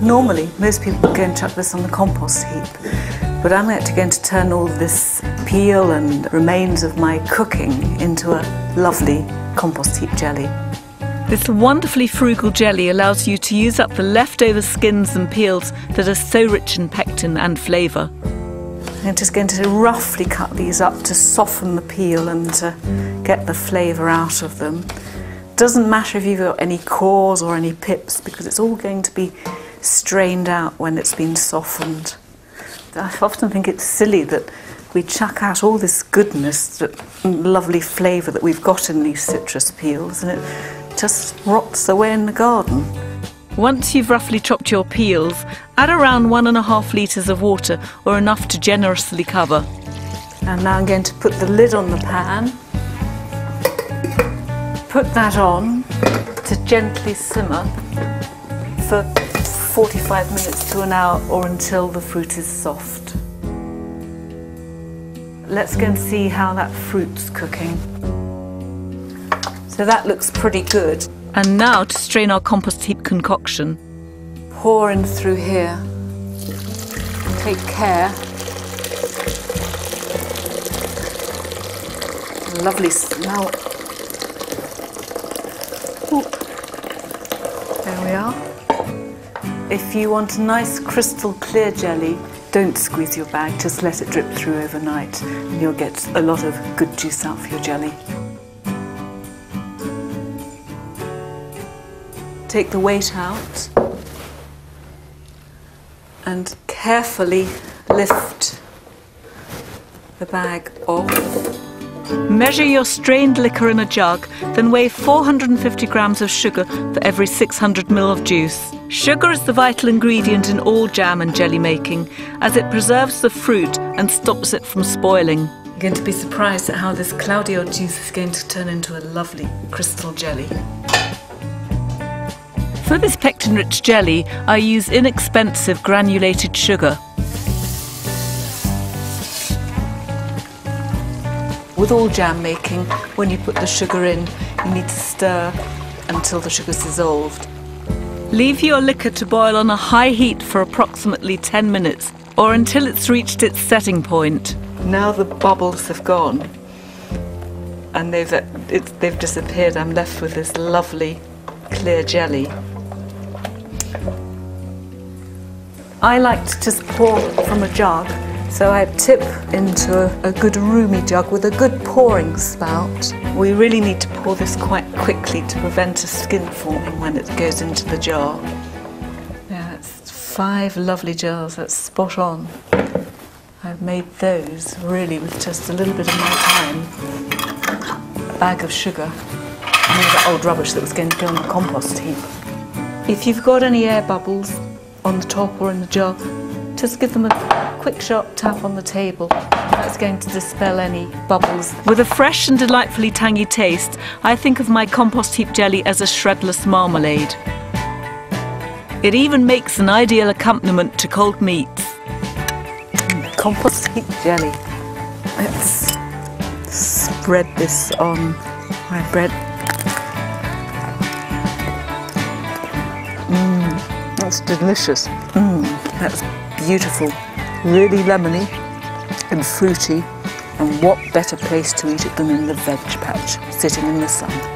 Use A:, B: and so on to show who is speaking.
A: Normally, most people would go and chuck this on the compost heap, but I'm actually going to turn all this peel and remains of my cooking into a lovely compost heap jelly.
B: This wonderfully frugal jelly allows you to use up the leftover skins and peels that are so rich in pectin and flavour.
A: I'm just going to roughly cut these up to soften the peel and to get the flavour out of them. Doesn't matter if you've got any cores or any pips because it's all going to be strained out when it's been softened. I often think it's silly that we chuck out all this goodness, that lovely flavour that we've got in these citrus peels and it just rots away in the garden.
B: Once you've roughly chopped your peels, add around one and a half litres of water or enough to generously cover.
A: And now I'm going to put the lid on the pan, put that on to gently simmer for 45 minutes to an hour or until the fruit is soft. Let's go and see how that fruit's cooking. So that looks pretty good.
B: And now to strain our compost heap concoction.
A: Pour in through here. Take care. Lovely smell. Ooh. There we are. If you want a nice crystal clear jelly, don't squeeze your bag, just let it drip through overnight and you'll get a lot of good juice out for your jelly. take the weight out and carefully lift the bag off.
B: Measure your strained liquor in a jug, then weigh 450 grams of sugar for every 600 ml of juice. Sugar is the vital ingredient in all jam and jelly making, as it preserves the fruit and stops it from spoiling.
A: You're going to be surprised at how this Claudio juice is going to turn into a lovely crystal jelly.
B: For this pectin-rich jelly, I use inexpensive granulated sugar.
A: With all jam making, when you put the sugar in, you need to stir until the sugar's dissolved.
B: Leave your liquor to boil on a high heat for approximately 10 minutes or until it's reached its setting point.
A: Now the bubbles have gone and they've, uh, they've disappeared, I'm left with this lovely clear jelly. I like to just pour from a jug, so I tip into a, good roomy jug with a good pouring spout. We really need to pour this quite quickly to prevent a skin forming when it goes into the jar. Yeah, that's five lovely jars, that's spot on. I've made those really with just a little bit of my time. A bag of sugar and all that old rubbish that was going to go on the compost heap. If you've got any air bubbles, on the top or in the jar, just give them a quick sharp tap on the table. That's going to dispel any bubbles.
B: With a fresh and delightfully tangy taste, I think of my compost heap jelly as a shredless marmalade. It even makes an ideal accompaniment to cold meats.
A: Compost heap jelly. Let's spread this on my bread. Mmm, That's delicious. Mmm, that's beautiful. Really lemony and fruity. And what better place to eat it than in the veg patch, sitting in the sun.